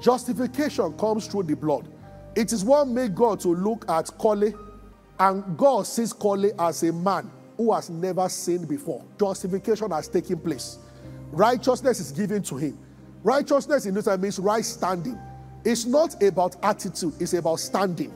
Justification comes through the blood. It is what made God to look at Kole, and God sees Kole as a man who has never sinned before. Justification has taken place. Righteousness is given to him. Righteousness in this time means right standing. It's not about attitude, it's about standing,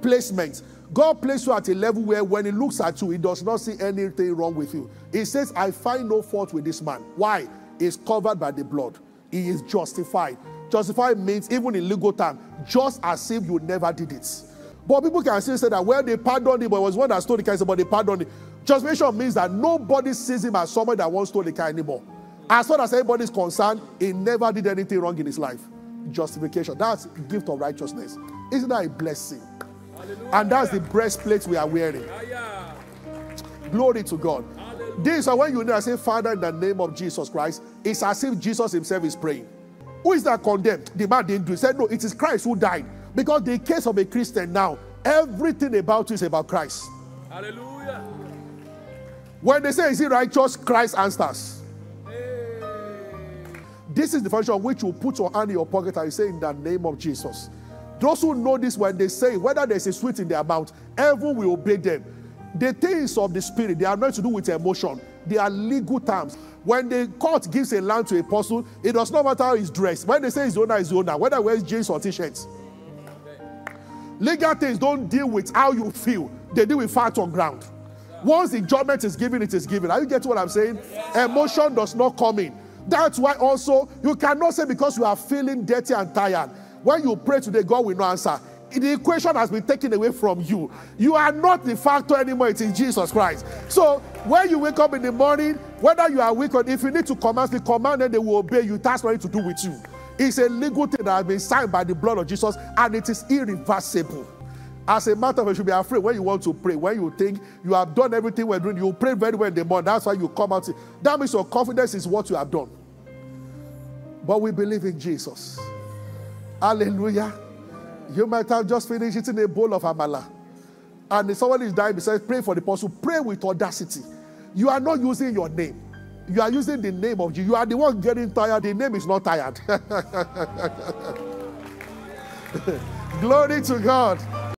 placement. God placed you at a level where when He looks at you, He does not see anything wrong with you. He says, I find no fault with this man. Why? He's covered by the blood, he is justified. Justified means, even in legal term, just as if you never did it. But people can still say that, well, they pardoned him, but it was one that stole the car, but they pardoned him. Justification means that nobody sees him as someone that wants to steal the car anymore. As far as anybody is concerned, he never did anything wrong in his life. Justification. That's the gift of righteousness. Isn't that a blessing? Hallelujah. And that's the breastplate we are wearing. Glory to God. Hallelujah. This is when you know I say, Father, in the name of Jesus Christ, it's as if Jesus himself is praying. Who is that condemned? The man didn't do it. He said, No, it is Christ who died. Because the case of a Christian now, everything about you is about Christ. Hallelujah. When they say, Is he righteous? Christ answers. Hey. This is the function which you put your hand in your pocket and you say, In the name of Jesus. Those who know this, when they say, whether there's a sweet in their mouth, heaven will obey them. The things of the spirit, they are not to do with emotion, they are legal terms. When the court gives a land to a person, it does not matter how he's dressed. When they say his owner is the owner, whether he wears jeans or t-shirts. Legal things don't deal with how you feel, they deal with fact on ground. Once the judgment is given, it is given. Are you getting what I'm saying? Emotion does not come in. That's why also you cannot say because you are feeling dirty and tired. When you pray today, God will not answer the equation has been taken away from you. You are not the factor anymore. It is Jesus Christ. So when you wake up in the morning, whether you are weak or if you need to command, the command, then they will obey you. That's nothing to do with you. It's a legal thing that has been signed by the blood of Jesus, and it is irreversible. As a matter of fact, you should be afraid when you want to pray. When you think you have done everything we're doing, you pray very well in the morning. That's why you come out. That means your confidence is what you have done. But we believe in Jesus. Hallelujah. You might have just finished eating a bowl of amala. And if someone is dying besides pray for the person. Pray with audacity. You are not using your name. You are using the name of Jesus. You are the one getting tired. The name is not tired. Glory to God.